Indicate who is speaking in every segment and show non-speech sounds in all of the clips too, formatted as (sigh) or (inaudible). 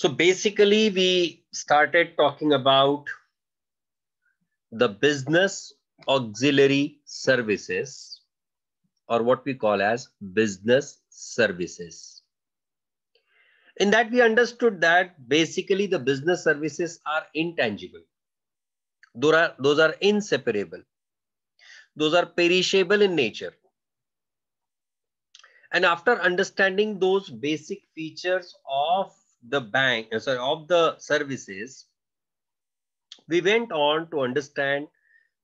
Speaker 1: So basically, we started talking about the business auxiliary services or what we call as business services. In that we understood that basically the business services are intangible. Those are, those are inseparable. Those are perishable in nature. And after understanding those basic features of the bank, uh, sorry, of the services, we went on to understand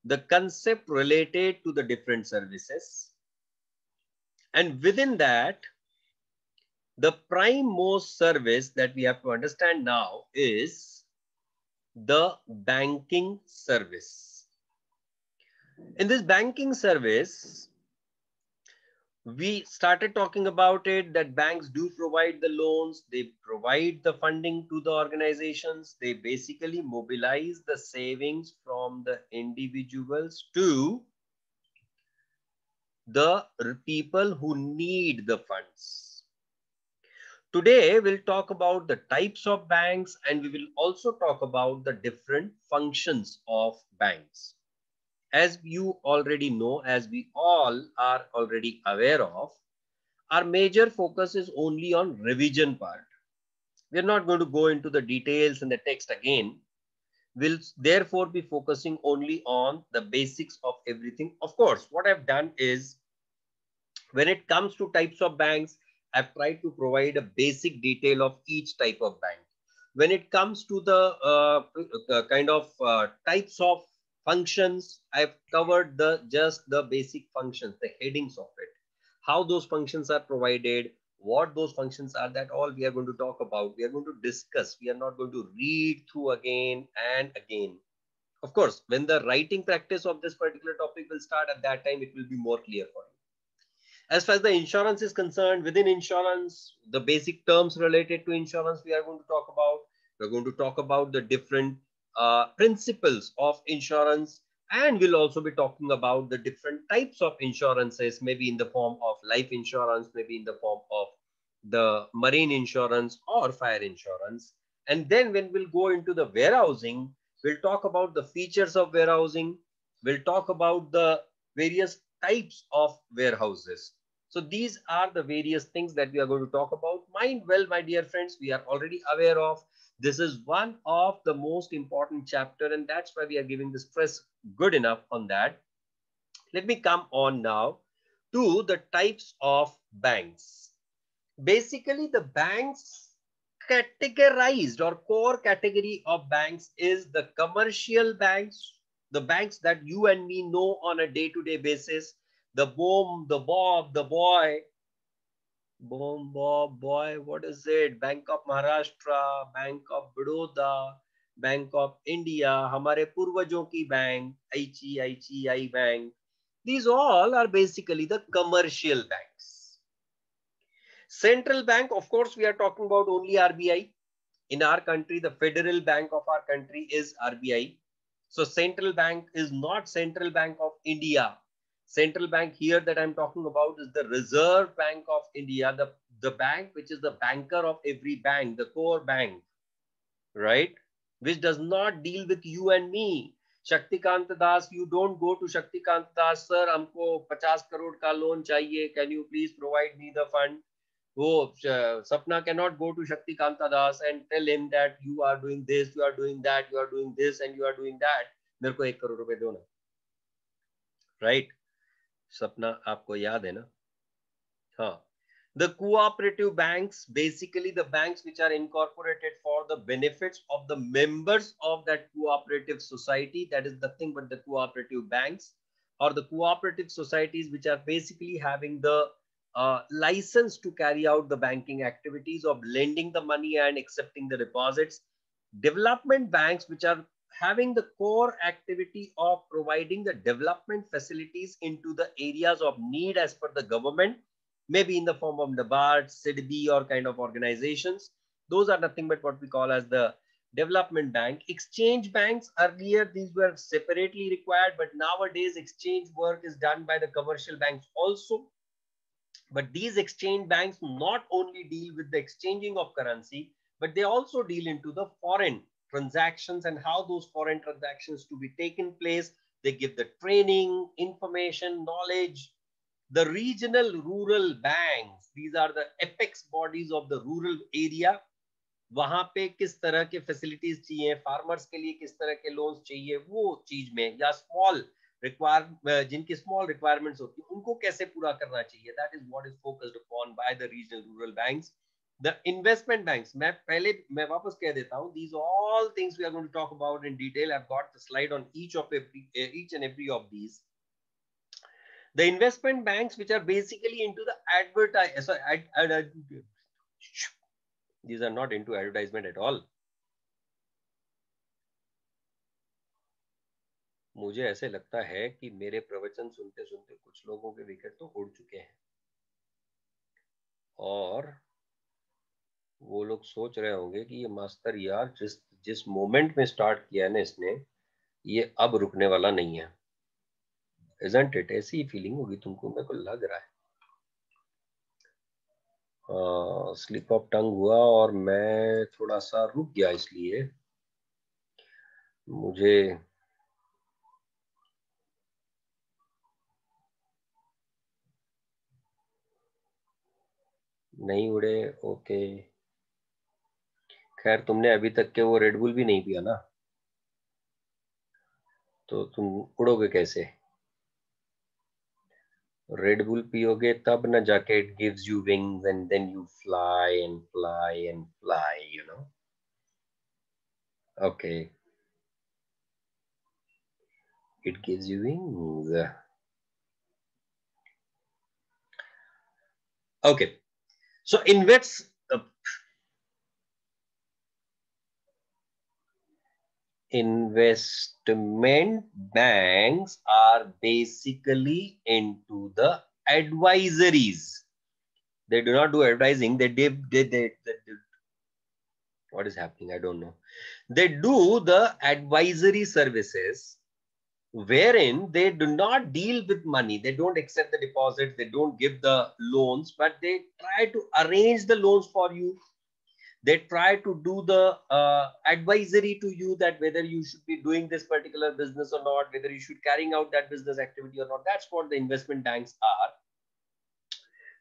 Speaker 1: the concept related to the different services. And within that, the prime most service that we have to understand now is the banking service. In this banking service, we started talking about it that banks do provide the loans they provide the funding to the organizations they basically mobilize the savings from the individuals to the people who need the funds. Today we'll talk about the types of banks and we will also talk about the different functions of banks as you already know, as we all are already aware of, our major focus is only on revision part. We're not going to go into the details in the text again. We'll therefore be focusing only on the basics of everything. Of course, what I've done is when it comes to types of banks, I've tried to provide a basic detail of each type of bank. When it comes to the uh, kind of uh, types of functions. I've covered the just the basic functions the headings of it. How those functions are provided what those functions are that all we are going to talk about. We are going to discuss. We are not going to read through again and again. Of course when the writing practice of this particular topic will start at that time it will be more clear for you. As far as the insurance is concerned within insurance the basic terms related to insurance we are going to talk about. We're going to talk about the different uh, principles of insurance. And we'll also be talking about the different types of insurances maybe in the form of life insurance maybe in the form of the marine insurance or fire insurance. And then when we'll go into the warehousing we'll talk about the features of warehousing. We'll talk about the various types of warehouses so these are the various things that we are going to talk about mind well my dear friends we are already aware of this is one of the most important chapter and that's why we are giving the stress good enough on that. Let me come on now to the types of banks. Basically, the banks categorized or core category of banks is the commercial banks, the banks that you and me know on a day-to-day -day basis, the boom, the bob, the boy, Boom, Bob, boy, what is it? Bank of Maharashtra, Bank of Baroda, Bank of India, हमारे पूर्वजों की bank, ICICI Bank. These all are basically the commercial banks. Central bank, of course, we are talking about only RBI. In our country, the federal bank of our country is RBI. So central bank is not central bank of India central bank here that I'm talking about is the Reserve Bank of India, the, the bank which is the banker of every bank, the core bank, right? Which does not deal with you and me. Shaktikant Das, you don't go to Shaktikant Das, sir, हमको 50 crore का loan चाहिए. Can you please provide me the fund? Oh, uh, Sapna cannot go to Shaktikanta Das and tell him that you are doing this, you are doing that, you are doing this, and you are doing that. मेरे को एक करोड़ रुपए दो ना. Right? सपना आपको याद है ना हाँ the cooperative banks basically the banks which are incorporated for the benefits of the members of that cooperative society that is nothing but the cooperative banks or the cooperative societies which are basically having the uh, license to carry out the banking activities of lending the money and accepting the deposits development banks which are having the core activity of providing the development facilities into the areas of need as per the government, maybe in the form of NABARD, SIDBI or kind of organizations. Those are nothing but what we call as the development bank. Exchange banks, earlier these were separately required, but nowadays exchange work is done by the commercial banks also. But these exchange banks not only deal with the exchanging of currency, but they also deal into the foreign transactions and how those foreign transactions to be taken place. They give the training, information, knowledge. The regional rural banks, these are the apex bodies of the rural area. वहां पे किस तरह के facilities चाहिए farmers के लिए किस तरह के लोन्स चाहिए वो चीज में या स्मॉल रिक्वायर जिनकी स्मॉल रिक्वायरमेंट्स होती है उनको कैसे पूरा करना चाहिए that is what is focused upon by the regional rural banks the investment banks मैं पहले मैं वापस कह देता हूँ these all things we are going to talk about in detail I've got the slide on each of every each and every of these the investment banks which are basically into the advertise sorry ad, ad, ad, these are not into advertisement at all मुझे ऐसे लगता है कि मेरे प्रवचन सुनते सुनते कुछ लोगों के विकेट तो उड़ चुके हैं और वो लोग सोच रहे होंगे कि ये मास्टर यार जिस जिस मोमेंट में स्टार्ट किया है ना इसने, ये अब रुकने वाला नहीं है। इजंट इट ऐसी ही फीलिंग होगी तुमको, मेरे को लग रहा है। स्लिप ऑफ़ टंग हुआ और मैं थोड़ा सा रुक गया इसलिए। मुझे नहीं उड़े ओके खैर, तुमने अभी तक के वो रेडबुल भी नहीं पिया ना? तो तुम उड़ोगे कैसे? रेडबुल पियोगे तब ना जाके it gives you wings and then you fly and fly and fly you know okay it gives you wings. Okay. So invest investment banks are basically into the advisories. They do not do advising. They did, they, they, they, what is happening? I don't know. They do the advisory services wherein they do not deal with money. They don't accept the deposits. They don't give the loans, but they try to arrange the loans for you they try to do the uh, advisory to you that whether you should be doing this particular business or not whether you should carrying out that business activity or not. That's what the investment banks are.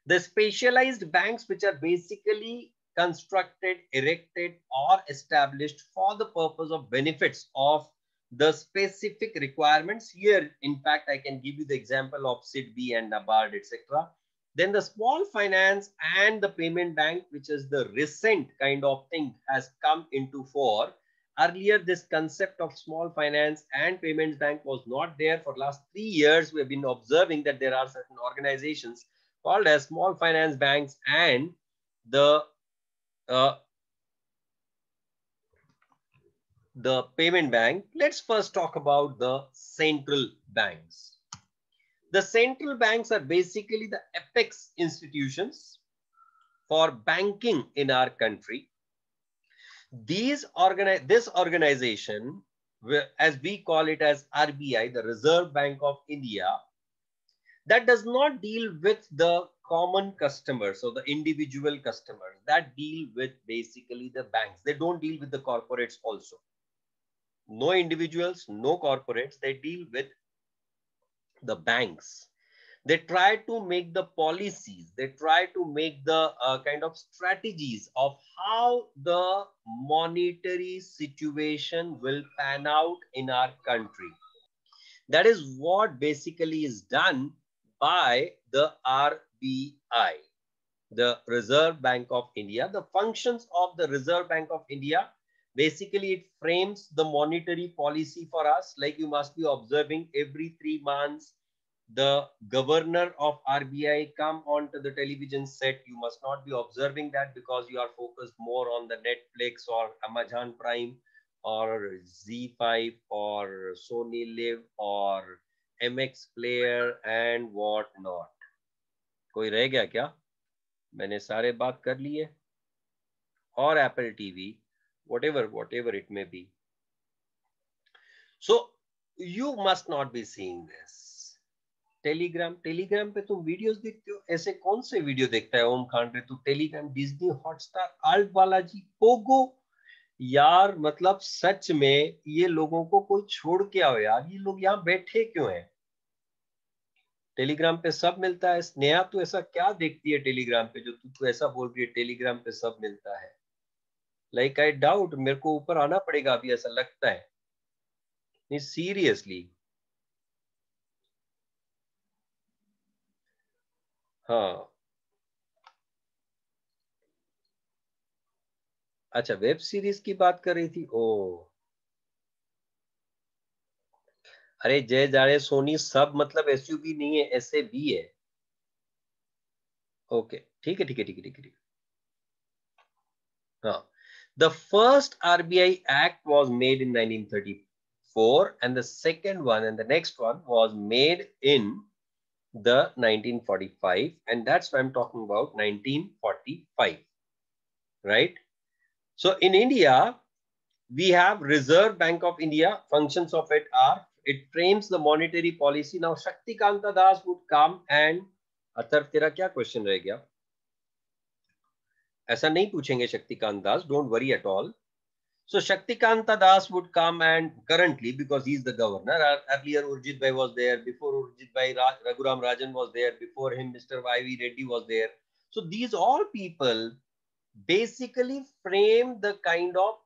Speaker 1: The specialized banks which are basically constructed erected or established for the purpose of benefits of the specific requirements. Here in fact i can give you the example of SIDBI and NABARD etc then the small finance and the payment bank, which is the recent kind of thing, has come into fore. Earlier, this concept of small finance and payments bank was not there for last three years. We have been observing that there are certain organizations called as small finance banks and the uh, the payment bank. Let's first talk about the central banks. The central banks are basically the apex institutions for banking in our country. These organize this organization, as we call it as RBI, the Reserve Bank of India, that does not deal with the common customers or the individual customers that deal with basically the banks. They don't deal with the corporates also. No individuals, no corporates. They deal with the banks. They try to make the policies. They try to make the uh, kind of strategies of how the monetary situation will pan out in our country. That is what basically is done by the RBI the Reserve Bank of India. The functions of the Reserve Bank of India basically it frames the monetary policy for us like you must be observing every three months the governor of RBI come onto the television set. You must not be observing that because you are focused more on the Netflix or Amazon Prime or Z5 or Sony Live or MX Player and what not. कोई रह गया क्या मैंने सारे बात कर लिए और Apple TV Whatever whatever it may be. So, you must not be seeing this. Telegram Telegram पे तुम वीडियोस देखते हो? ऐसे कौन से वीडियो देखता है? ओम खांडे तू Telegram Disney Hotstar Alt Balaji Pogo यार मतलब सच में ये लोगों को कोई छोड़ के आओ यार। ये लोग यहाँ बैठे क्यों हैं? टेलीग्राम पे सब मिलता है। स्नेहा, तू ऐसा क्या देखती है टेलीग्राम पे? जो तू ऐसा बोल रही है टेलीग्राम पे सब मिलता है। लाइक आई डाउट मेरे को ऊपर आना पड़ेगा अभी, ऐसा लगता है। सीरियसली हाँ। अच्छा वेब सीरीज़ की बात कर रही थी? ओ अरे, जय जाड़े, सोनी, सब मतलब एसयूबी नहीं है एस बी है। ओके ठीक है ठीक है ठीक है ठीक है। हाँ। The first RBI Act was made in 1934 and the second one and the next one was made in the 1945 and that's why I'm talking about 1945, right? So in India, we have Reserve Bank of India. Functions of it are, it frames the monetary policy. Now Shaktikanta Das would come and, Athar, tera kya question rahe gaya? ऐसा नहीं पूछेंगे Shaktikanta Das don't worry at all So Shaktikanta Das would come and currently, because he's the governor, earlier Urjit Bhai was there, before Urjit Bhai, Raghuram Rajan was there, before him Mr. Y.V. Reddy was there. So these all people basically frame the kind of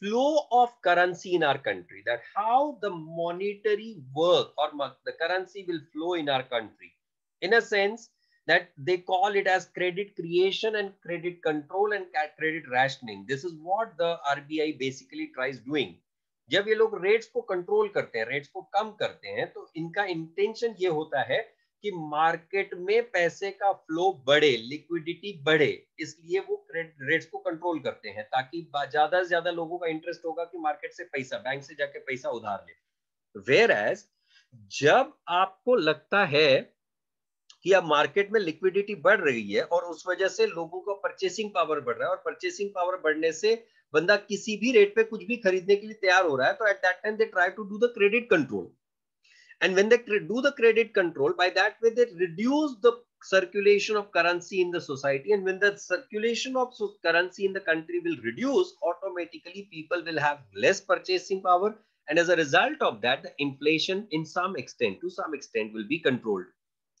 Speaker 1: flow of currency in our country, that how the monetary work or the currency will flow in our country. In a sense, that they call it as credit creation and credit control and credit rationing. This is what the RBI basically tries doing. जब ये लोग rates को control करते हैं rates को कम करते हैं तो इनका इंटेंशन ये होता है कि मार्केट में पैसे का फ्लो बढ़े लिक्विडिटी बढ़े, इसलिए वो रेट्स को कंट्रोल करते हैं, ताकि ज़्यादा से ज़्यादा लोगों का इंटरेस्ट होगा कि मार्केट से पैसा बैंक से जाके पैसा उधार ले वेर एज जब आपको लगता है कि अब मार्केट में लिक्विडिटी बढ़ रही है और उस वजह से लोगों का परचेसिंग पावर बढ़ रहा है और परचेसिंग पावर बढ़ने से बंदा किसी भी रेट पे कुछ भी खरीदने के लिए तैयार हो रहा है तो at that time they try to do the credit control and when they do the credit control by that way they reduce the circulation of currency in the society and when the circulation of currency in the country will reduce automatically people will have less purchasing power and as a result of that the inflation in some extent to some extent will be controlled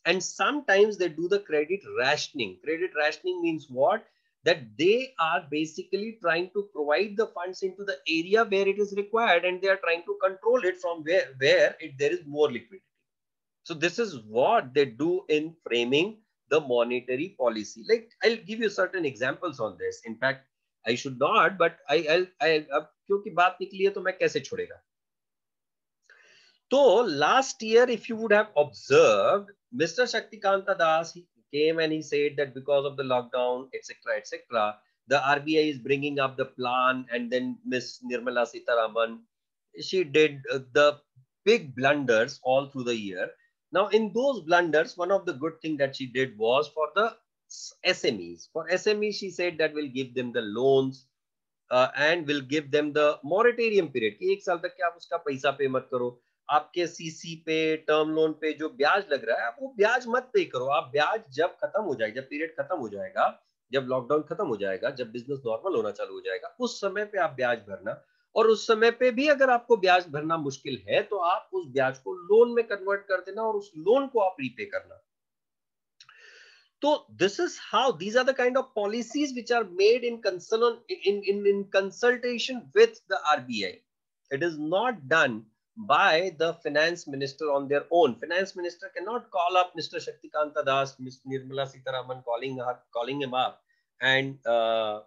Speaker 1: And sometimes they do the credit rationing. Credit rationing means what? that they are basically trying to provide the funds into the area where it is required and they are trying to control it from where, where it, there is more liquidity. So this is what they do in framing the monetary policy. Like I'll give you certain examples on this. In fact, I should not, but I, I'll, I, अब क्योंकि बात निकली है तो मैं कैसे छोड़ेगा तो last year if you would have observed Mr. Shaktikanta Das came and he said that because of the lockdown, etc., etc., the RBI is bringing up the plan, and then Miss Nirmala Sitaraman, she did uh, the big blunders all through the year. Now, in those blunders, one of the good thing that she did was for the SMEs. For SMEs, she said that will give them the loans uh, and will give them the moratorium period. कि एक साल तक क्या आप उसका पैसा पे मत करो आपके सीसी पे टर्म लोन पे जो ब्याज लग रहा है, आप वो ब्याज मत पे करो। आप ब्याज जब खत्म हो जाएगा जब पीरियड खत्म हो जाएगा, जब लॉकडाउन खत्म हो जाएगा, जब बिज़नेस नॉर्मल होना चालू हो जाएगा, उस समय पे आप ब्याज भरना। और उस समय पे भी अगर आपको ब्याज भरना मुश्किल है तो आप उस ब्याज को लोन में कन्वर्ट कर देना और उस लोन को आप रीपे करना। तो this is how these are the kind of policies which are made in consult in in consultation with the RBI it is not done by the finance minister on their own. Finance minister cannot call up Mr. Shaktikanta Das, Ms. Nirmala Sitaraman calling her, calling him up and uh,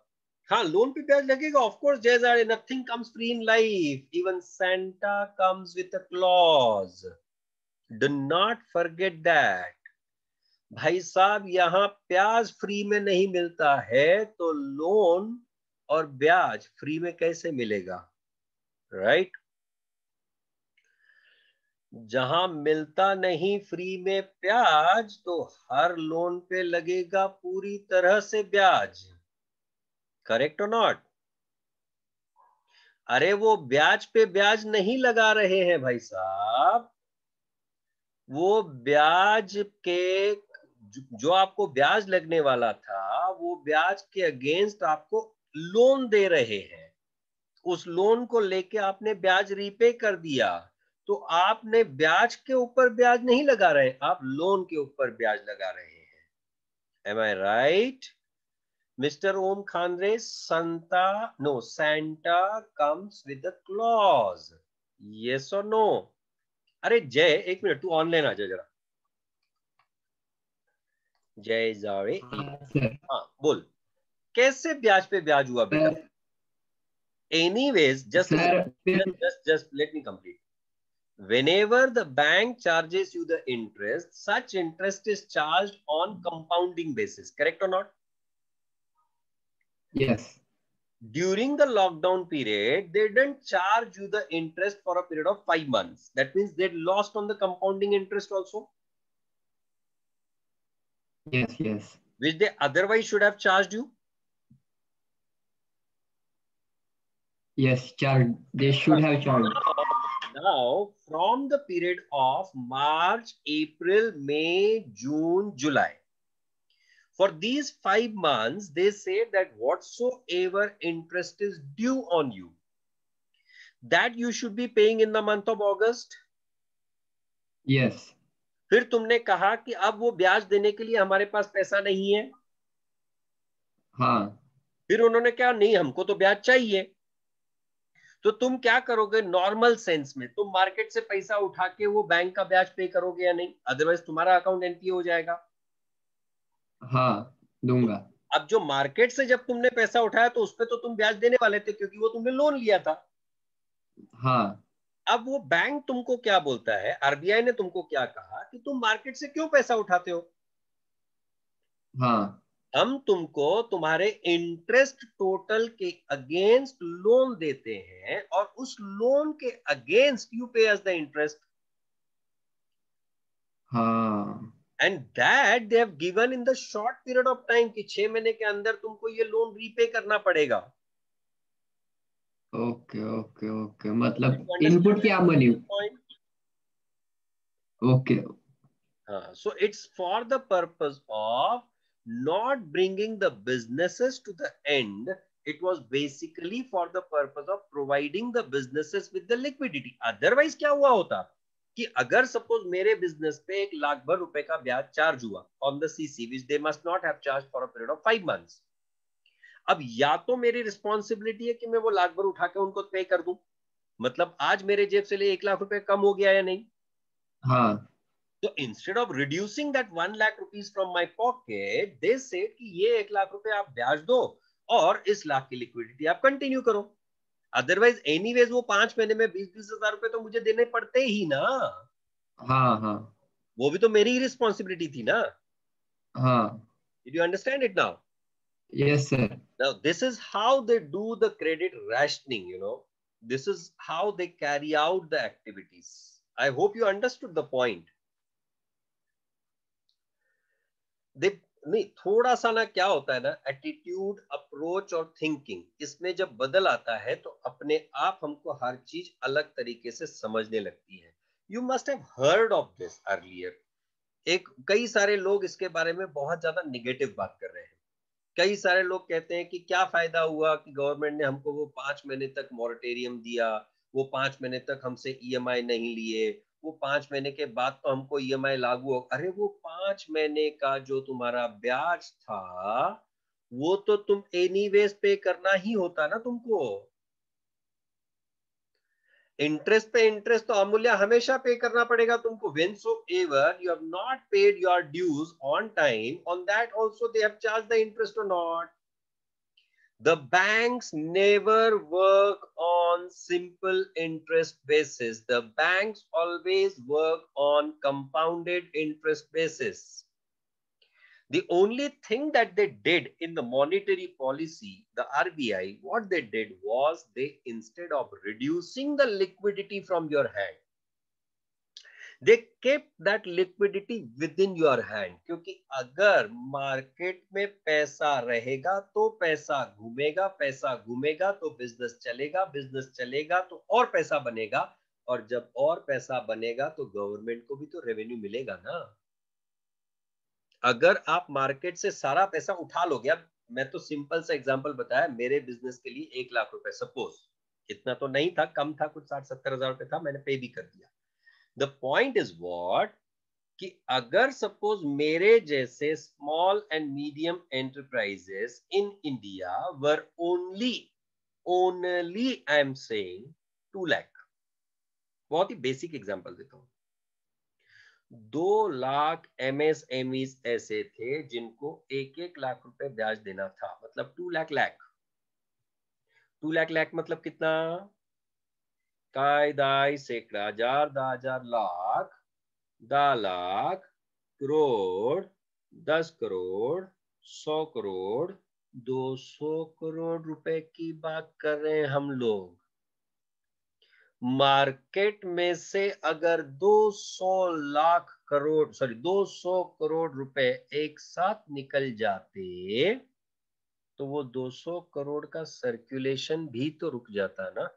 Speaker 1: हाँ loan पे ब्याज लगेगा of course Jay nothing comes free in life even Santa comes with a clause do not forget that भाई साहब यहाँ प्याज free में नहीं मिलता है तो लोन और ब्याज फ्री में कैसे मिलेगा राइट right? जहाँ मिलता नहीं फ्री में प्याज तो हर लोन पे लगेगा पूरी तरह से ब्याज। करेक्ट और नॉट अरे वो ब्याज पे ब्याज नहीं लगा रहे हैं भाई साहब। वो ब्याज के, जो आपको ब्याज लगने वाला था, वो ब्याज के अगेंस्ट आपको लोन दे रहे हैं। उस लोन को लेके आपने ब्याज रीपे कर दिया। तो आपने ब्याज के ऊपर ब्याज नहीं लगा रहे आप लोन के ऊपर ब्याज लगा रहे हैं। Am I right mister Om Khanre Santa no Santa comes with clause. Yes और नो अरे जय एक मिनट तू ऑनलाइन आ जा जरा। जय जावे। हाँ बोल। कैसे ब्याज पे ब्याज हुआ बेटा? Anyways just just just just let me complete whenever the bank charges you the interest such interest is charged on compounding basis correct or not
Speaker 2: yes
Speaker 1: during the lockdown period they didn't charge you the interest for a period of 5 months that means they lost on the compounding interest also
Speaker 2: Yes, yes.
Speaker 1: Which they otherwise should have charged you?
Speaker 2: Yes, charged. They should have charged.
Speaker 1: Now, from the period of March, April, May, June, July, for these five months, they say that whatsoever interest is due on you, that you should be paying in the month of August.
Speaker 2: Yes.
Speaker 1: फिर तुमने कहा कि अब वो ब्याज देने के लिए हमारे पास पैसा नहीं है
Speaker 2: हाँ
Speaker 1: फिर उन्होंने क्या नहीं हमको तो ब्याज चाहिए तो तुम क्या करोगे नॉर्मल सेंस में? तुम मार्केट से पैसा उठा के वो बैंक का ब्याज पे करोगे या नहीं? अदरवाइज़ तुम्हारा अकाउंट एनपी हो जाएगा।
Speaker 2: हाँ दूँगा।
Speaker 1: अब जो मार्केट से जब तुमने पैसा उठाया तो उस पर तो तुम ब्याज देने वाले थे क्योंकि वो तुमने लोन लिया था।
Speaker 2: हाँ।
Speaker 1: अब वो बैंक तुमको क्या बोलता है? आरबीआई ने तुमको क्या कहा कि तुम मार्केट से क्यों पैसा उठाते हो?
Speaker 2: हाँ।
Speaker 1: हम तुमको तुम्हारे इंटरेस्ट टोटल के अगेंस्ट लोन देते हैं और उस लोन के against you pay as the interest and that they have given in the short period of time कि छह महीने के अंदर तुमको ये लोन रीपे करना पड़ेगा।
Speaker 2: ओके ओके ओके मतलब इनपुट क्या मनी ओके।
Speaker 1: हाँ so it's for the purpose of not bringing the businesses to the end, it was basically for the purpose of providing the businesses with the liquidity. Otherwise, क्या हुआ होता? कि अगर suppose मेरे business पे एक लाख भर रुपए का ब्याज चार्ज हुआ on the CC which they must not have charge for a period of five months अब या तो मेरी रिस्पॉन्सिबिलिटी है कि मैं वो लाख भर उठा के उनको पे कर दूँ। मतलब आज मेरे जेब से ले एक लाख रुपए कम हो गया या नहीं?
Speaker 2: हाँ
Speaker 1: तो instead of reducing that one lakh rupees from my pocket they said ये एक लाख रुपए आप ब्याज दो और इस लाख की लिक्विडिटी आप कंटिन्यू करो। अदरवाइज़ एनी वो पाँच महीने में बीस बीस हज़ार रुपए तो मुझे देने पड़ते ही ना।
Speaker 2: हाँ हाँ।
Speaker 1: वो भी तो मेरी ही रिस्पॉन्सिबिलिटी थी ना।
Speaker 2: हाँ।
Speaker 1: You understand it now
Speaker 2: yes sir
Speaker 1: now this is how they do the credit rationing you know this is how they carry out the activities I hope you understood the point They, नहीं थोड़ा सा ना क्या होता है ना attitude approach और thinking इसमें जब बदल आता है तो अपने आप हमको हर चीज़ अलग तरीके से समझने लगती है। You must have heard of this earlier एक कई सारे लोग इसके बारे में बहुत ज़्यादा निगेटिव बात कर रहे हैं। कई सारे लोग कहते हैं कि क्या फ़ायदा हुआ कि गवर्नमेंट ने हमको वो पाँच महीने तक मॉरिटेरियम दिया वो पाँच महीने तक हमसे ईएमआई नहीं लिए वो पाँच महीने के बाद तो हमको ईएमआई e लागू हो, अरे वो पाँच महीने का जो तुम्हारा ब्याज था, वो तो तुम एनी पे करना ही होता ना तुमको। इंटरेस्ट पे इंटरेस्ट तो अमूल्य हमेशा पे करना पड़ेगा तुमको। When so ever you have not paid your dues on time on that also they have charge the interest और not the banks never work on simple interest basis. The banks always work on compounded interest basis. The only thing that they did in the monetary policy, the RBI, what they did was they, instead of reducing the liquidity from your hand, they kept that liquidity within your hand. क्योंकि अगर market में पैसा रहेगा तो पैसा घूमेगा पैसा घूमेगा तो बिज़नेस चलेगा बिज़नेस चलेगा तो और पैसा बनेगा। और जब और पैसा बनेगा तो गवर्नमेंट को भी तो रेवेन्यू मिलेगा ना। अगर आप मार्केट से सारा पैसा उठा लोगे, अब मैं तो सिंपल सा एग्जांपल बताया, मेरे बिज़नेस के लिए एक लाख रुपए सपोज़ इतना तो नहीं था, कम था, कुछ साठ, सत्तर हज़ार रुपए था, मैंने पे भी कर दिया। द पॉइंट इज़ वॉट कि अगर सपोज़ मेरे जैसे small and medium enterprises in India were only only I am saying two lakh बहुत ही बेसिक एग्जांपल देता हूँ। दो लाख एम एस एमएसएमई ऐसे थे जिनको एक एक लाख रुपए ब्याज देना था। मतलब टू लाख लाख टू लाख लाख मतलब कितना? काय दाई सैकड़ा हज़ार दा हज़ार लाख दा लाख करोड़ दस करोड़ सौ करोड़ दो सौ करोड़ रुपए की बात कर रहे हैं हम लोग। मार्केट में से अगर 200 लाख करोड़ सॉरी 200 करोड़ रुपए एक साथ निकल जाते तो वो 200 करोड़ का सर्कुलेशन भी तो रुक जाता ना।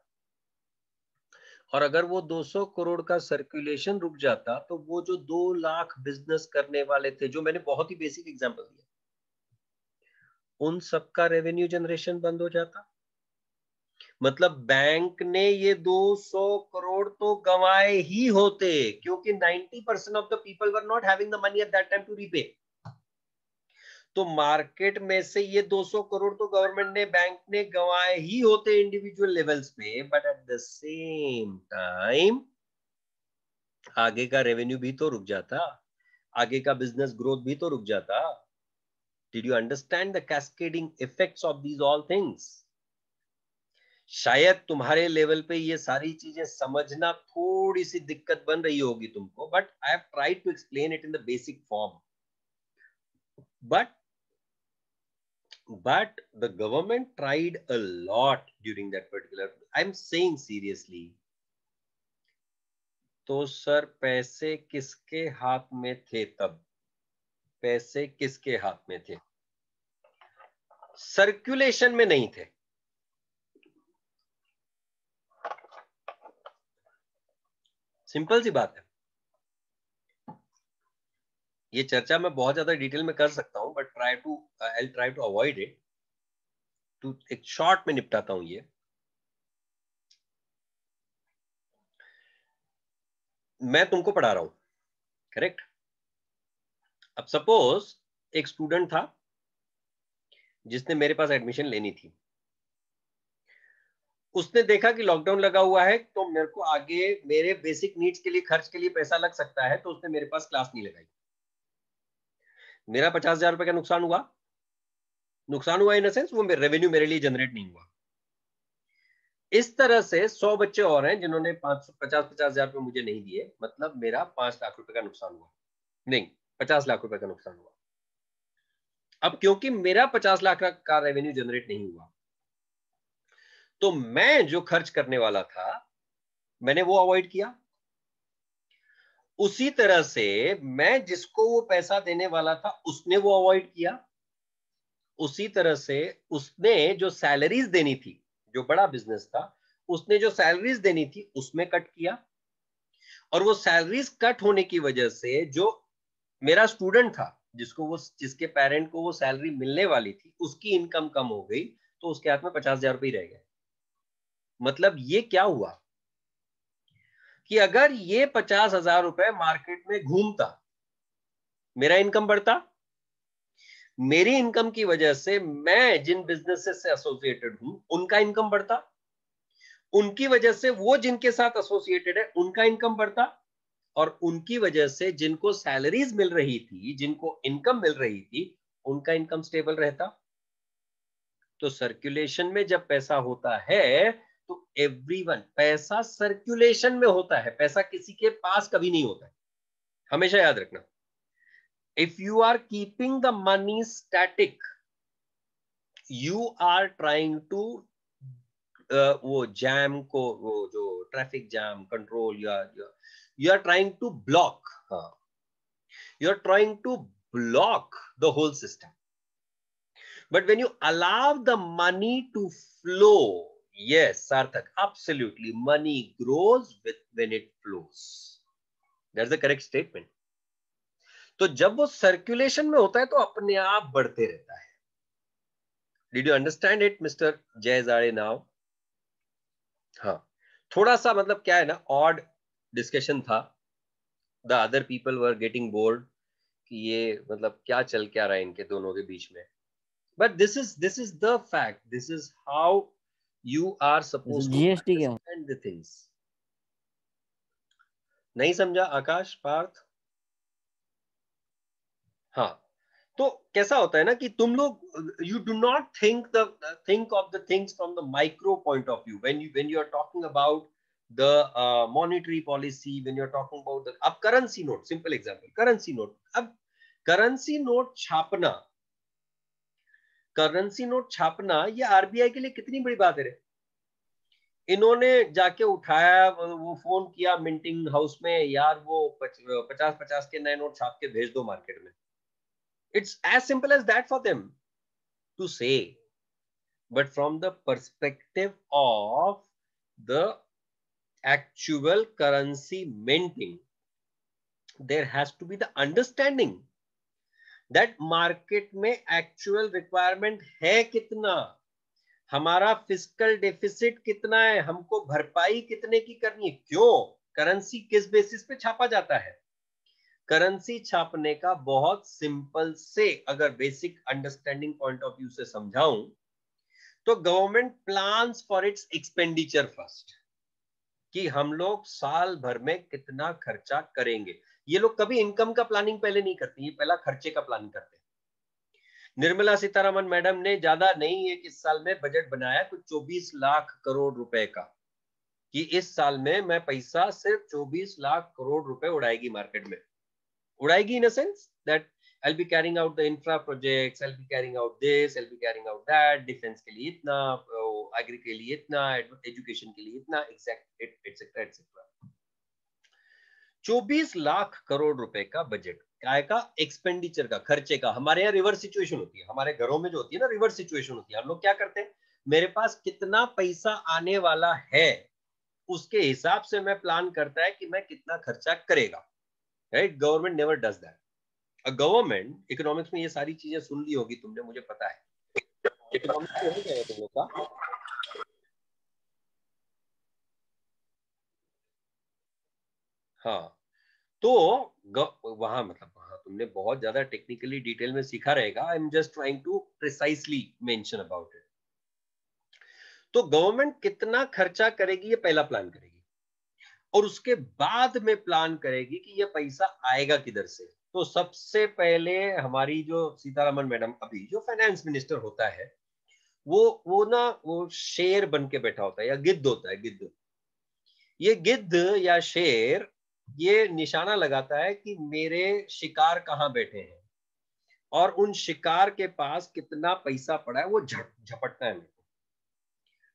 Speaker 1: और अगर वो 200 करोड़ का सर्कुलेशन रुक जाता तो वो जो दो लाख बिज़नेस करने वाले थे, जो मैंने बहुत ही बेसिक एग्जांपल दिया, उन सबका रेवेन्यू जनरेशन बंद हो जाता। मतलब बैंक ने ये 200 करोड़ तो गंवाए ही होते, क्योंकि 90 percent of the people were not having the money at that time to repay तो मार्केट में से ये 200 करोड़ तो गवर्नमेंट ने, बैंक ने गंवाए ही होते इंडिविजुअल लेवल्स पे but at the same time आगे का रेवेन्यू भी तो रुक जाता, आगे का बिज़नेस ग्रोथ भी तो रुक जाता। Did you understand the cascading effects of these all things शायद तुम्हारे लेवल पे ये सारी चीज़ें समझना थोड़ी सी दिक्कत बन रही होगी तुमको but I have tried to explain it in the basic form but but the government tried a lot during that particular i'm saying seriously तो सर पैसे किसके हाथ में थे तब पैसे किसके हाथ में थे सर्कुलेशन में नहीं थे सिंपल सी बात है ये चर्चा मैं बहुत ज़्यादा डिटेल में कर सकता हूँ but try to I try to avoid it to एक शॉर्ट में निपटाता हूँ ये। मैं तुमको पढ़ा रहा हूँ। करेक्ट अब सपोज़ एक स्टूडेंट था, जिसने मेरे पास एडमिशन लेनी थी। उसने देखा कि लॉकडाउन लगा हुआ है तो मेरे को आगे मेरे बेसिक नीड्स के लिए, खर्च के लिए पैसा लग सकता है तो उसने मेरे पास क्लास नहीं लगाई। मेरा पचास हज़ार रुपए का नुकसान हुआ। नुकसान हुआ इन सेंस वो रेवेन्यू मेरे लिए जनरेट नहीं हुआ। इस तरह से सौ बच्चे और हैं जिन्होंने पाँच सौ पचास पचास हज़ार रुपए मुझे नहीं दिए मतलब मेरा पाँच लाख रुपए का नुकसान हुआ। नहीं, पचास लाख रुपए का नुकसान हुआ। अब क्योंकि मेरा पचास लाख का रेवेन्यू जनरेट नहीं हुआ तो मैं जो खर्च करने वाला था, मैंने वो अवॉइड किया। उसी तरह से मैं जिसको वो पैसा देने वाला था, उसने वो अवॉइड किया। उसी तरह से उसने जो सैलरीज देनी थी, जो बड़ा बिज़नेस था, उसने जो सैलरीज देनी थी, उसमें कट किया। और वो सैलरीज कट होने की वजह से जो मेरा स्टूडेंट था, जिसको वो, जिसके पेरेंट को वो सैलरी मिलने वाली थी, उसकी इनकम कम हो गई तो उसके हाथ में पचास हज़ार रुपये रह गए। मतलब ये क्या हुआ? कि अगर ये पचास हज़ार रुपए मार्केट में घूमता, मेरा इनकम बढ़ता, मेरी इनकम की वजह से मैं जिन बिजनेसेस से एसोसिएटेड हूँ, उनका इनकम बढ़ता, उनकी वजह से वो जिनके साथ एसोसिएटेड है, उनका इनकम बढ़ता, और उनकी वजह से जिनको सैलरीज मिल रही थी, जिनको इनकम मिल रही थी, उनका इनकम स्टेबल रहता। तो सर्कुलेशन में जब पैसा होता है तो एवरीवन पैसा सर्कुलेशन में होता है, पैसा किसी के पास कभी नहीं होता है। हमेशा याद रखना। If you are keeping the money static you are trying to वो जैम को, वो जो traffic jam control you you are trying to block you are trying to block the whole system but when you allow the money to flow yes sarthak absolutely. Money grows with, when it flows. That's the correct statement. तो जब वो circulation में होता है तो अपने आप बढ़ते रहता है। Did you understand it mister Jay Jade now हाँ। थोड़ा सा मतलब क्या है ना ऑड डिस्कशन था। The other people were getting bored कि ये मतलब क्या चल क्या रहा है इनके दोनों के बीच में। But this is this is the fact this is how you are suppose
Speaker 3: GST क्या
Speaker 1: द थिंग्स नहीं समझा आकाश पार्थ? हाँ। तो कैसा होता है ना कि तुम लोग you do not think the think of the things from the micro point of view when you when you are talking about the monetary policy when you are talking about the अब currency note simple example currency note अब currency note छापना currency note छापना ये RBI के लिए कितनी बड़ी बात है इन्होंने जाके उठाया वो फ़ोन किया मिंटिंग हाउस में यार वो पच, पचास पचास के नए नोट छाप के भेज दो मार्केट में। It's as simple as that for them to say but from the perspective of the actual currency minting there has to be the understanding that market में एक्चुअल रिक्वायरमेंट है कितना? हमारा फ़िज़िकल डेफिसिट कितना है? हमको भरपाई कितने की करनी है? क्यों? करेंसी किस बेसिस पे छापा जाता है? करेंसी छापने का बहुत सिंपल से अगर basic understanding point of view से समझाऊं तो government plans for its expenditure first कि हम लोग साल भर में कितना खर्चा करेंगे। ये लोग कभी इनकम का प्लानिंग पहले नहीं करते ये पहला खर्चे का प्लान करते निर्मला सीतारमन मैडम ने ज़्यादा नहीं एक इस साल में बजट बनाया कुछ 24 लाख करोड़ रुपए का कि इस साल में मैं पैसा सिर्फ़ 24 लाख करोड़ रुपए उड़ाएगी मार्केट में उड़ाएगी in a sense that I'll be carrying out the infra projects, I'll be carrying out this, I'll be carrying out that, defense के लिए इतना, agri के लिए इतना, education के लिए इतना, exact, etc. etc. 24 lakh crore रुपए का बजट काय का? एक्सपेंडिचर का, खर्चे का। हमारे यहाँ रिवर्स सिचुएशन होती है। हमारे घरों में जो होती है ना रिवर्स सिचुएशन होती है। हम लोग क्या करते हैं? मेरे पास कितना पैसा आने वाला है, उसके हिसाब से मैं प्लान करता है कि मैं कितना खर्चा करेगा। Right government never does that a government economics में ये सारी चीज़ें सुन ली होगी, तुमने मुझे पता है। इकोनॉमिक्स हो गया तुम लोग का। हाँ। तो वहाँ मतलब वहाँ तुमने बहुत ज़्यादा टेक्निकली डिटेल में सीखा रहेगा। I am just trying to precisely mention about it तो गवर्नमेंट कितना खर्चा करेगी, ये पहला प्लान करेगी। और उसके बाद में प्लान करेगी कि ये पैसा आएगा किधर से। तो सबसे पहले हमारी जो सीतारामन मैडम, अभी जो फाइनेंस मिनिस्टर होता है, वो वो ना, वो शेर बन के बैठा होता है, या गिद्ध होता है, गिद्ध। ये गिद्ध या शेर ये निशाना लगाता है कि मेरे शिकार कहाँ बैठे हैं और उन शिकार के पास कितना पैसा पड़ा है, वो झपटता है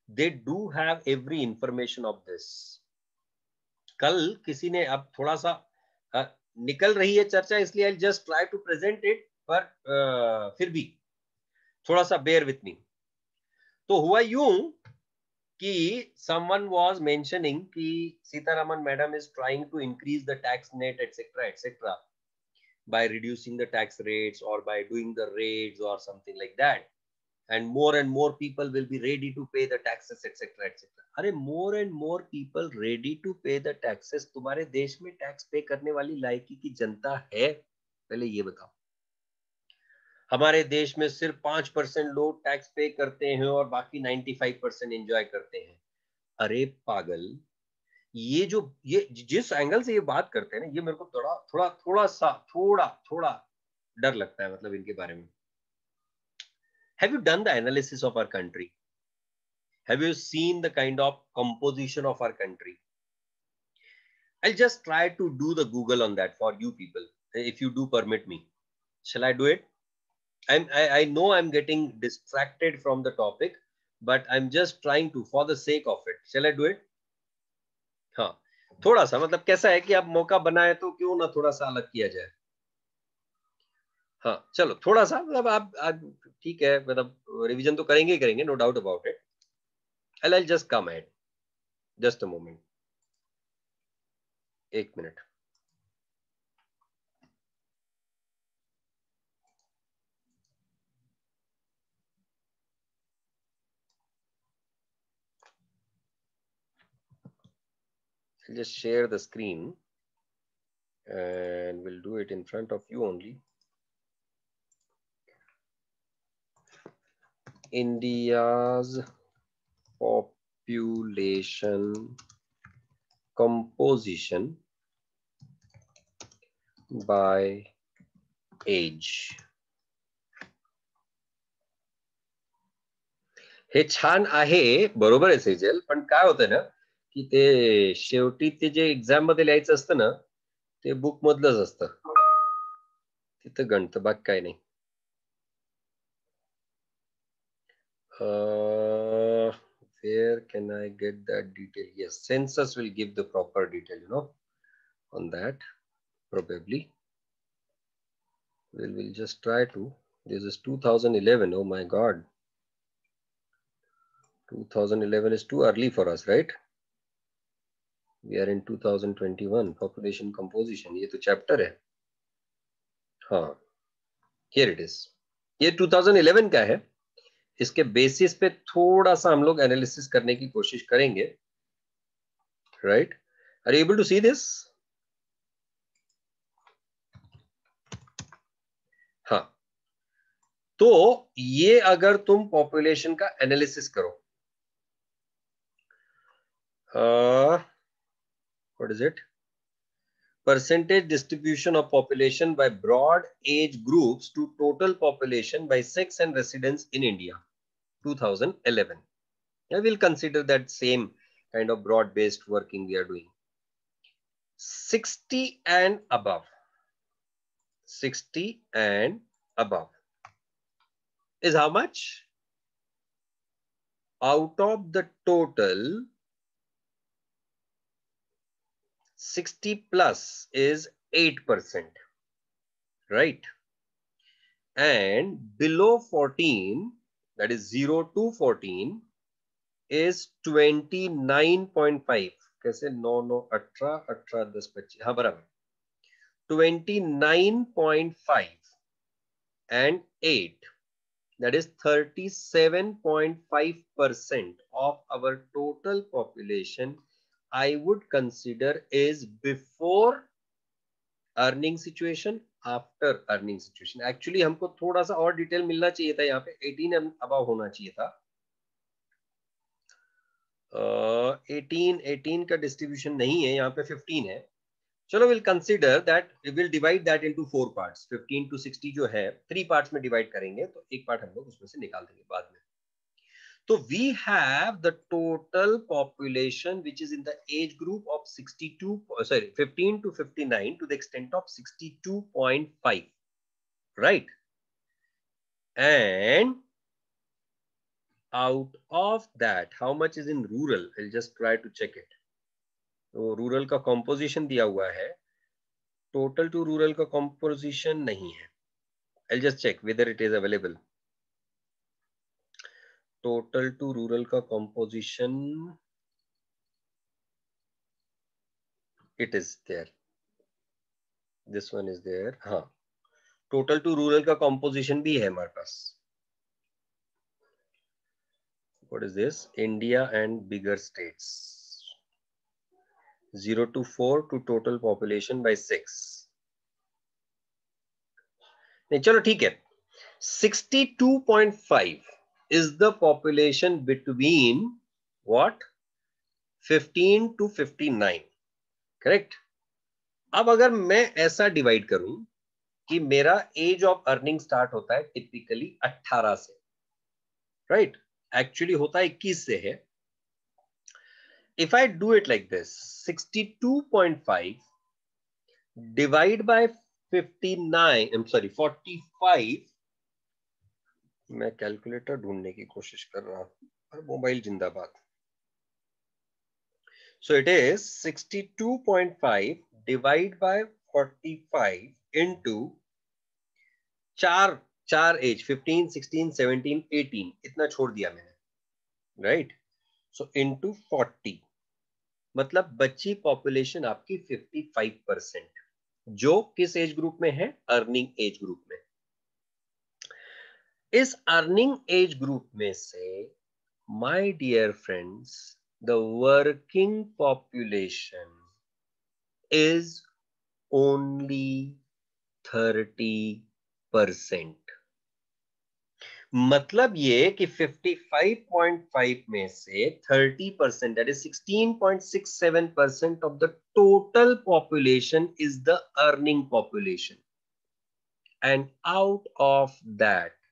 Speaker 1: they do have every information of this कल किसी ने अब थोड़ा सा निकल रही है चर्चा, इसलिए I just try to present it पर फिर भी, थोड़ा सा बेयर विथ मी तो हुआ यूँ कि समवन वाज मेंशनिंग कि Sitharaman madam is trying to increase the tax net etcetera etcetera by reducing the tax rates और बाय डूइंग द रेट्स और something like that and more and more people will be ready to pay the taxes etcetera etcetera अरे more and more people ready to pay the taxes तुम्हारे देश में tax पे करने वाली लायकी की जनता है? पहले ये बताओ। हमारे देश में सिर्फ़ पाँच परसेंट लोग टैक्स पे करते हैं और बाकी नाइन्टी फाइव परसेंट एंजॉय करते हैं अरे पागल ये जो ये जिस एंगल से ये बात करते हैं ना ये मेरे को थोड़ा थोड़ा थोड़ा सा थोड़ा थोड़ा डर लगता है मतलब इनके बारे में have you done the analysis of our country Have you seen the kind of composition of our country? I'll just try to do the Google on that for you people, if you do permit me. Shall I do it? I'm, I, I know I'm getting distracted from the topic, but I'm just trying to, for the sake of it. Shall I do it? हाँ थोड़ा सा मतलब कैसा है कि आप मौका बनाए तो क्यों ना थोड़ा सा अलग किया जाए हाँ चलो थोड़ा सा मतलब आप ठीक है मतलब रिवीजन तो करेंगे ही करेंगे no doubt about it I'll just come ahead. Just a moment. एक minute I'll just share the screen and we'll do it in front of you only. India's population composition by age. हे छान आहे बरोबर आहे सेजल पण काय होतं ना की ते शेवटी ते जे एक्झाम मध्ये लिहायचं असतं ना ते बुक मधलंच असतं तिथं गणत बाग काय नाही uh, where can I get that detail? Yes, census will give the proper detail, you know, on that probably. We'll, we'll just try to. This is 2011. Oh my God. 2011 is too early for us, right? We are in 2021. Population composition. ये तो chapter है. हाँ. Here it is. ये 2011 का है. इसके basis पे थोड़ा सा हम लोग एनालिसिस करने की कोशिश करेंगे right are able to see this हाँ तो ये अगर तुम पॉपुलेशन का एनालिसिस करो what is it? Percentage distribution of population by broad age groups to total population by sex and residence in India, 2011. I will consider that same kind of broad-based working we are doing. 60 and above. 60 and above is how much? Out of the total 60 plus is 8%, right? And below 14, that is 0 to 14, is 29.5. कैसे 9 9 18 18 10 25 हाँ बराबर 29.5 and 8 that is 37.5 percent of our total population I would consider is before earning situation, after earning situation. Actually हमको थोड़ा सा और detail मिलना चाहिए था यहाँ पे 18 अबाव होना चाहिए था. Uh, 18 18 का डिस्ट्रीब्यूशन नहीं है यहाँ पे 15 है चलो will consider that will divide that into four parts 15 to 60 जो है थ्री पार्ट्स में डिवाइड करेंगे तो एक पार्ट हम लोग उसमें से निकाल देंगे बाद में तो we have the total population which is in the age group of 62 sorry 15 to 59 to the extent of 62.5 right and out of that how much is in rural I just try to check it तो rural का composition दिया हुआ है। Total to rural का composition नहीं है। I just check whether it is available total to rural का composition it is there this one is there हाँ. टोटल टू रूरल का कॉम्पोजिशन भी है हमारे पास. What is this? India and bigger states. 0 to 4 to total population by 6 नहीं, चलो ठीक है. 62.5 is the population between what 15 to 59 correct अब अगर मैं ऐसा डिवाइड करूँ कि मेरा एज ऑफ़ अर्निंग स्टार्ट होता है टिपिकली 18 से राइट right? एक्चुअली होता है 21 से है if I do it like this 62.5 divide by 59 I'm sorry 45 मैं कैलकुलेटर ढूँढने की कोशिश कर रहा हूँ और मोबाइल जिंदाबाद। So it is 62.5 divide by 45 into चार चार एज 15 16 17 18 इतना छोड़ दिया मैंने राइट? सो इनटू फोर्टी मतलब बच्ची पॉपुलेशन आपकी फिफ्टी फाइव परसेंट जो किस एज ग्रुप में है? अर्निंग एज ग्रुप में। इस अर्निंग एज ग्रुप में से my dear friends the working population is only thirty percent मतलब ये कि 55.5 में से 30 percent that is 16.67 percent of the total population is the earning population and out of that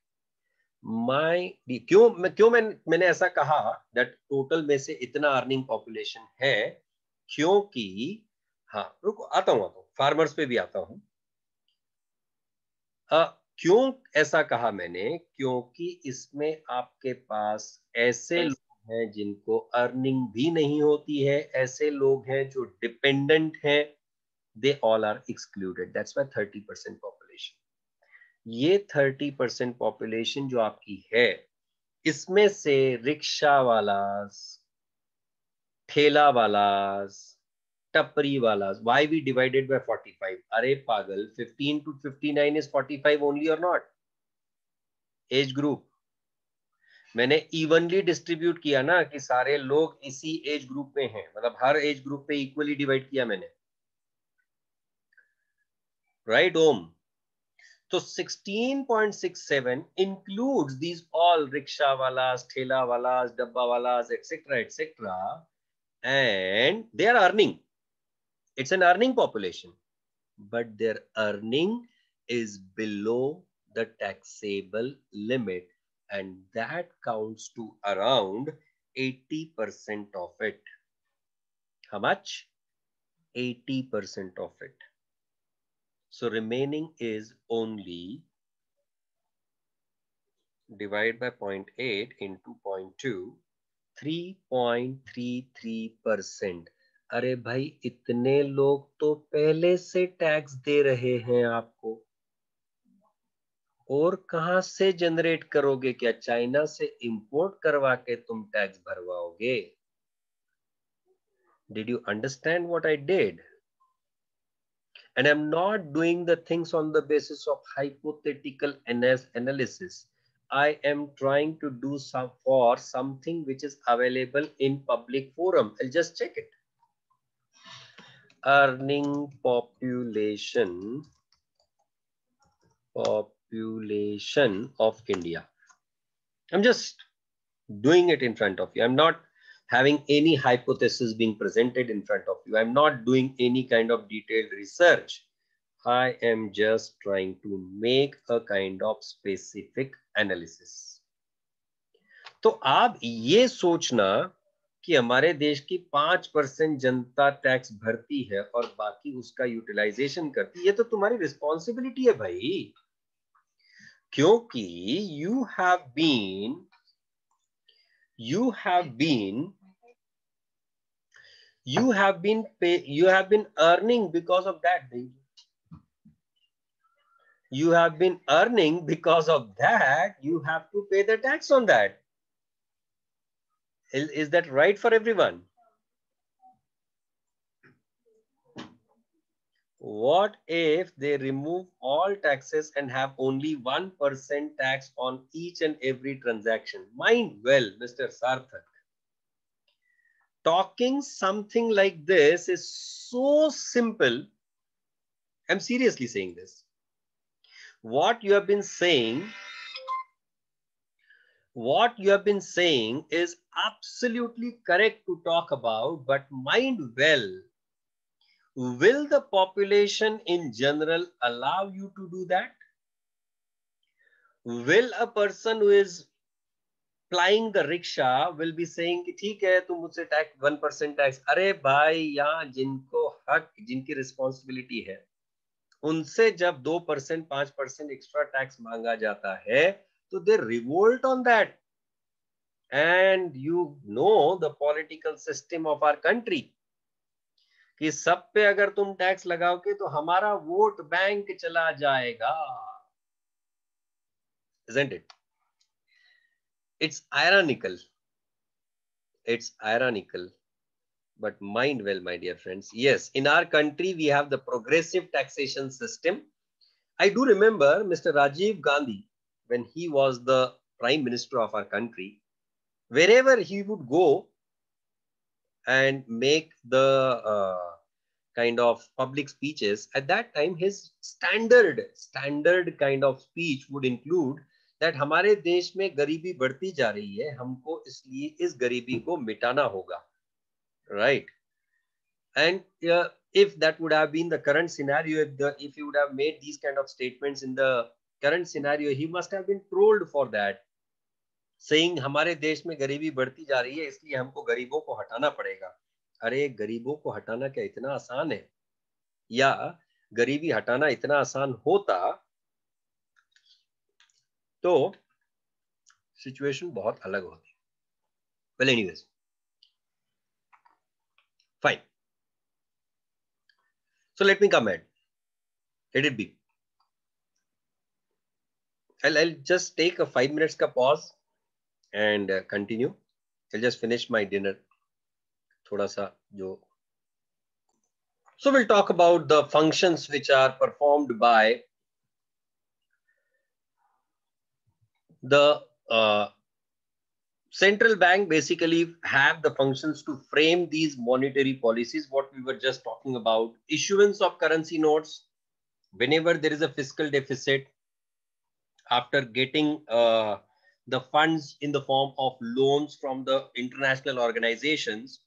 Speaker 1: my क्यों मैं क्यों मैं मैंने ऐसा कहा दैट टोटल में से इतना अर्निंग पॉपुलेशन है क्योंकि हाँ रुको आता हूँ आता हूँ फार्मर्स पे भी आता हूँ। क्यों ऐसा कहा मैंने? क्योंकि इसमें आपके पास ऐसे लोग हैं जिनको अर्निंग भी नहीं होती है ऐसे लोग हैं जो डिपेंडेंट हैं they all are excluded that's why thirty percent population ये थर्टी परसेंट पॉपुलेशन जो आपकी है इसमें से रिक्शा वाला ठेला वाला टपरी वाला why we divided by 45 अरे पागल 15 to 59 is 45 only or not? Age group मैंने इवनली डिस्ट्रीब्यूट किया ना कि सारे लोग इसी एज ग्रुप में हैं मतलब हर एज ग्रुप पे इक्वली डिवाइड किया मैंने। Right right, Om So 16.67 includes these all rickshaw walas, thela walas, dabba walas, etc., etc. And they are earning. It's an earning population, but their earning is below the taxable limit, and that counts to around 80% of it. How much? 80% of it. So remaining is only divide by 0.8 into 0.2, 3.33 percent. अरे भाई इतने लोग तो पहले से tax दे रहे हैं आपको। और कहा से जनरेट करोगे क्या? चाइना से इंपोर्ट करवा के तुम tax भरवाओगे। Did you understand what I did and i'm not doing the things on the basis of hypothetical analysis i am trying to do some for something which is available in public forum i'll just check it earning population population of India. I'm just doing it in front of you. I'm not having any hypothesis being presented in front of you. I'm not doing any kind of detailed research. I am just trying to make a kind of specific analysis. तो आप ये सोचना कि हमारे देश की पाँच percent जनता tax भरती है और बाकी उसका यूटिलाइजेशन करती है ये तो तुम्हारी रिस्पॉन्सिबिलिटी है भाई क्योंकि you have been you have been you have been pay you have been earning because of that you have been earning because of that you have to pay the tax on that Is, is that right for everyone? What if they remove all taxes and have only 1% tax on each and every transaction? Mind well, Mr. Sarthak. Talking something like this is so simple. I'm seriously saying this. What you have been saying what you have been saying is absolutely correct to talk about, but mind well, will the population in general allow you to do that? Will a person who is plying the rickshaw will be saying कि ठीक है, तुम मुझसे tax one percent tax अरे भाई, यहाँ जिनको हक, जिनकी रिस्पॉन्सिबिलिटी है, उनसे जब दो परसेंट पाँच परसेंट एक्स्ट्रा टैक्स मांगा जाता है So they revolt on that. And you know the political system of our country. कि सब पे अगर तुम टैक्स लगाओगे तो हमारा वोट बैंक चला जाएगा it it's ironical it's ironical, but mind well, my dear friends. Yes, in our country, we have the progressive taxation system. I do remember Mr. Rajiv Gandhi, when he was the prime minister of our country, wherever he would go and make the uh, kind of public speeches, at that time, his standard, standard kind of speech would include that हमारे देश में गरीबी बढ़ती जा रही है, हमको इसलिए इस गरीबी को मिटाना होगा right and if that would have been the current scenario if the if you would have made these kind of statements in the current scenario he must have been trolled for that saying हमारे देश में गरीबी बढ़ती जा रही है, इसलिए हमको गरीबों को हटाना पड़ेगा। अरे, गरीबों को हटाना क्या इतना आसान है? या गरीबी हटाना इतना आसान होता तो सिचुएशन बहुत अलग होती well anyways fine so let me come ahead let it be I'll, I'll just take a five minutes ka pause and uh, continue I'll just finish my dinner thoda sa jo so we'll talk about the functions which are performed by the uh, central bank basically have the functions to frame these monetary policies what we were just talking about. Issuance of currency notes whenever there is a fiscal deficit after getting uh, the funds in the form of loans from the international organizations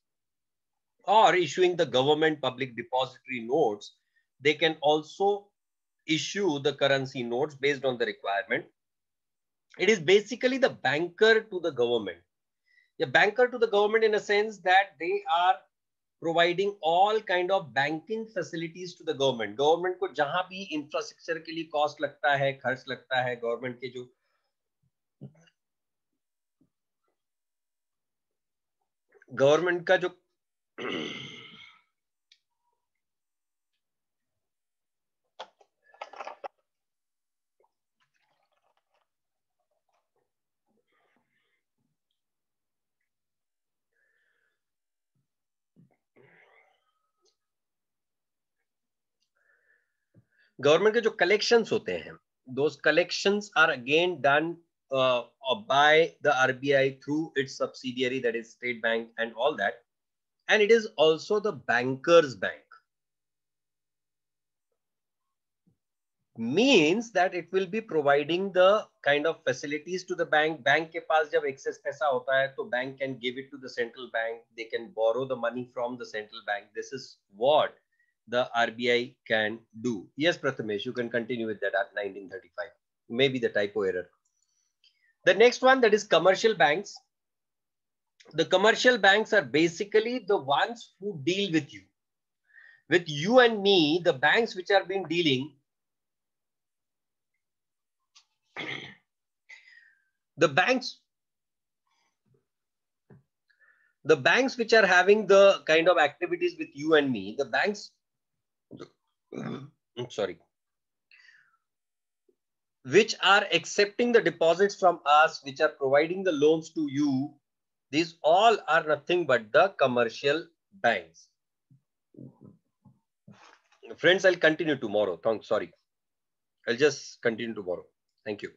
Speaker 1: or issuing the government public depository notes they can also issue the currency notes based on the requirement it is basically the banker to the government. A banker to the government in a sense that they are providing all kind of banking facilities to the government. Government को जहाँ भी infrastructure के लिए cost लगता है, खर्च लगता है, government के जो गवर्नमेंट का जो गवर्नमेंट के जो कलेक्शंस होते हैं those those collections are again done by the RBI through its subsidiary that is State Bank and all that. And it is also the banker's bank. Means that it will be providing the kind of facilities to the bank. Bank के पास जब excess पैसा होता है तो bank can give it to the central bank. They can borrow the money from the central bank. This is what the RBI can do. Yes, Prathamesh, you can continue with that at 1935. Maybe the typo error. The next one that is commercial banks. The commercial banks are basically the ones who deal with you. With you and me, the banks which are been dealing, (clears throat) the banks the banks which are having the kind of activities with you and me, the banks Mm-hmm. Mm, sorry, which are accepting the deposits from us, which are providing the loans to you. These all are nothing but the commercial banks. Friends, I'll continue tomorrow. Thanks. Sorry. I'll just continue tomorrow. Thank you.